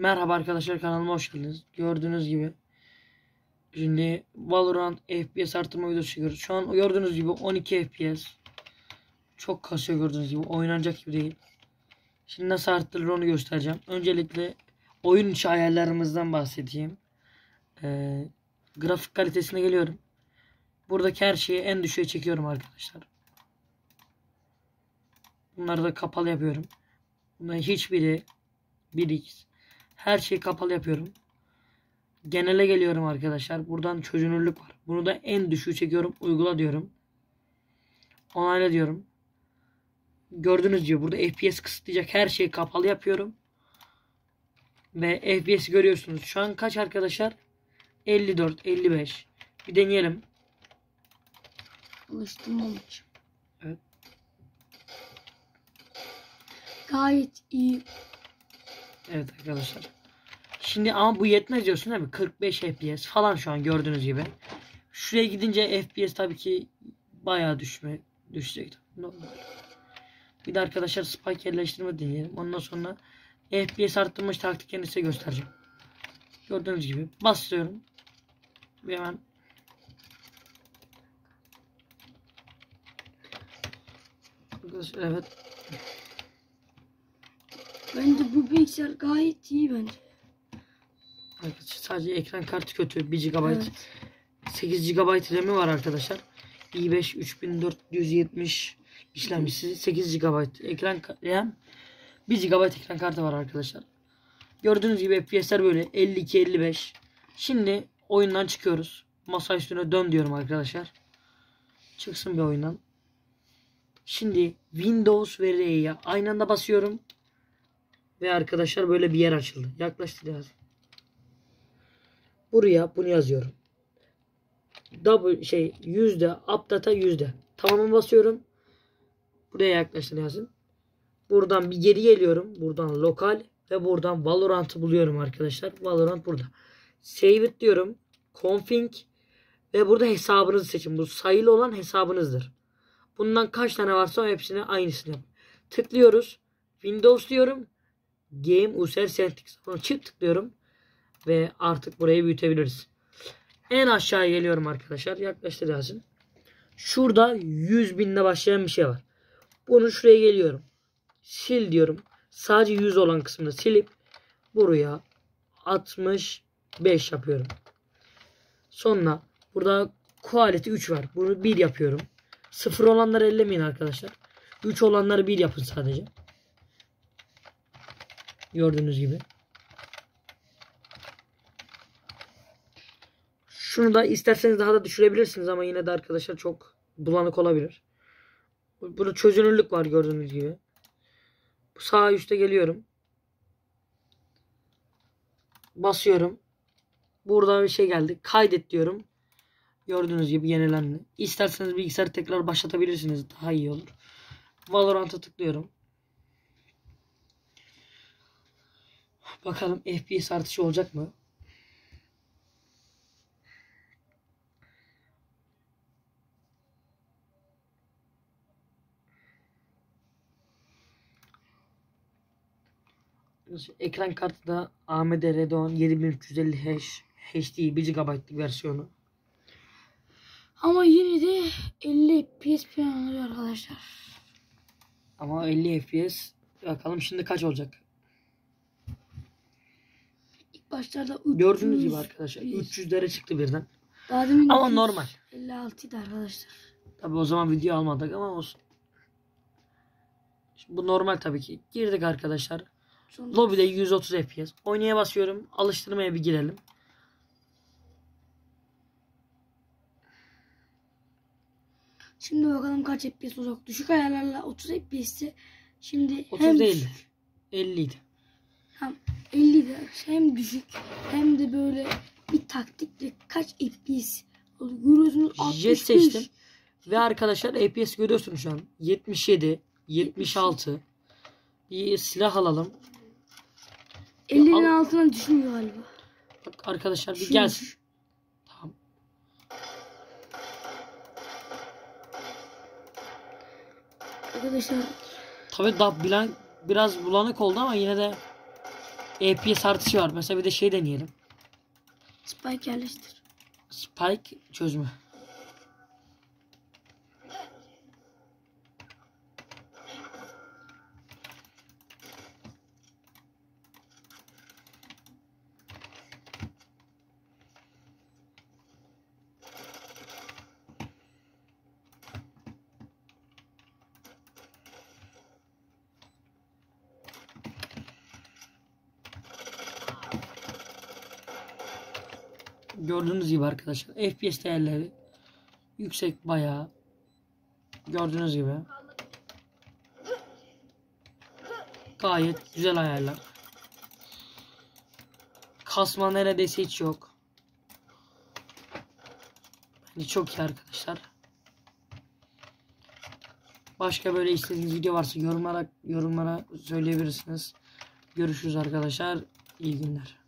Merhaba arkadaşlar kanalıma hoş geldiniz. Gördüğünüz gibi şimdi Valorant FPS artırma videosu çekiyoruz. Şu an gördüğünüz gibi 12 FPS. Çok kasıyor gördüğünüz gibi. Oynanacak gibi değil. Şimdi nasıl arttırılır onu göstereceğim. Öncelikle oyun içi ayarlarımızdan bahsedeyim. Ee, grafik kalitesine geliyorum. Buradaki her şeyi en düşüğe çekiyorum arkadaşlar. Bunları da kapalı yapıyorum. Bunların hiçbiri 1x her şeyi kapalı yapıyorum. Genele geliyorum arkadaşlar. Buradan çözünürlük var. Bunu da en düşüğü çekiyorum. Uygula diyorum. Onayla diyorum. Gördüğünüz gibi burada FPS kısıtlayacak her şeyi kapalı yapıyorum. Ve FPS görüyorsunuz. Şu an kaç arkadaşlar? 54, 55. Bir deneyelim. Alıştım olmuş. Evet. Gayet iyi. Evet arkadaşlar. Şimdi ama bu yetmez diyorsun değil mi? 45 FPS falan şu an gördüğünüz gibi. Şuraya gidince FPS tabii ki bayağı düşme düşecek. Bir de arkadaşlar spike yerleştirme deneyelim. Ondan sonra FPS arttırmış taktiklerini size göstereceğim. Gördüğünüz gibi basıyorum. Ve hemen Arkadaşlar evet Bence bu bilgisayar gayet iyi bence. Arkadaşlar sadece ekran kartı kötü. 1 GB. Evet. 8 GB RAM'i var arkadaşlar. i5 3470 işlemcisi 8 GB ekran RAM 1 GB ekran kartı var arkadaşlar. Gördüğünüz gibi FPS'ler böyle 52 55. Şimdi oyundan çıkıyoruz. Masa üstüne dön diyorum arkadaşlar. Çıksın bir oyundan. Şimdi Windows ve R'ye aynı anda basıyorum. Ve arkadaşlar böyle bir yer açıldı. Yaklaştı biraz. Buraya bunu yazıyorum. Double şey yüzde updata yüzde. Tamamı basıyorum. Buraya yaklaştı yazın. Buradan bir geri geliyorum. Buradan lokal ve buradan Valorant'ı buluyorum arkadaşlar. Valorant burada. Save it diyorum. Config ve burada hesabınızı seçin. Bu sayılı olan hesabınızdır. Bundan kaç tane varsa hepsine aynısını yap. Tıklıyoruz. Windows diyorum. Game User Settings. Çık tıklıyorum. Ve artık burayı büyütebiliriz. En aşağıya geliyorum arkadaşlar. Yaklaştı lazım. Şurada 100 binle başlayan bir şey var. Bunu şuraya geliyorum. Sil diyorum. Sadece 100 olan kısmını silip buraya 65 yapıyorum. Sonra burada quality 3 var. Bunu 1 yapıyorum. 0 olanları ellemeyin arkadaşlar. 3 olanları 1 yapın sadece. Gördüğünüz gibi. Şunu da isterseniz daha da düşürebilirsiniz ama yine de arkadaşlar çok bulanık olabilir. Burada çözünürlük var gördüğünüz gibi. Sağ üstte geliyorum. Basıyorum. Burada bir şey geldi. Kaydet diyorum. Gördüğünüz gibi yenilendi. İsterseniz bilgisayarı tekrar başlatabilirsiniz. Daha iyi olur. Valorant'a tıklıyorum. Bakalım FPS artışı olacak mı? Ekran kartı da AMD Radeon 7350 H HD 1 GB'lık versiyonu. Ama yine de 50 FPS falan oluyor arkadaşlar. Ama 50 FPS. Bakalım şimdi kaç olacak? İlk başlarda 300, Gördüğünüz gibi arkadaşlar 100. 300'lere çıktı birden. Daha demin Ama 200, normal. 56 idi arkadaşlar. Tabi o zaman video almadık ama olsun. Şimdi bu normal tabii ki. Girdik arkadaşlar. Lobby'de 130 FPS. Oynaya basıyorum. Alıştırmaya bir girelim. Şimdi bakalım kaç FPS olacak. Düşük ayarlarla 30 FPS'ti. Şimdi 30 hem değildi. düşük, 50 idi. hem 50 de hem düşük hem de böyle bir taktikle kaç FPS. Görüyorsunuz 65. Jet seçtim. Ve arkadaşlar FPS görüyorsunuz şu an. 77, 76. Bir silah alalım. 50'nin Al- altına düşmüyor galiba. Bak arkadaşlar bir gelsin. Tamam. Arkadaşlar Tabii daha bilen biraz bulanık oldu ama yine de FPS artışı var. Mesela bir de şey deneyelim. Spike yerleştir. Spike çözümü. Gördüğünüz gibi arkadaşlar FPS değerleri yüksek bayağı. Gördüğünüz gibi. Gayet güzel ayarlar. Kasma neredeyse hiç yok. Bence çok iyi arkadaşlar. Başka böyle istediğiniz video varsa yorumlara yorumlara söyleyebilirsiniz. Görüşürüz arkadaşlar. İyi günler.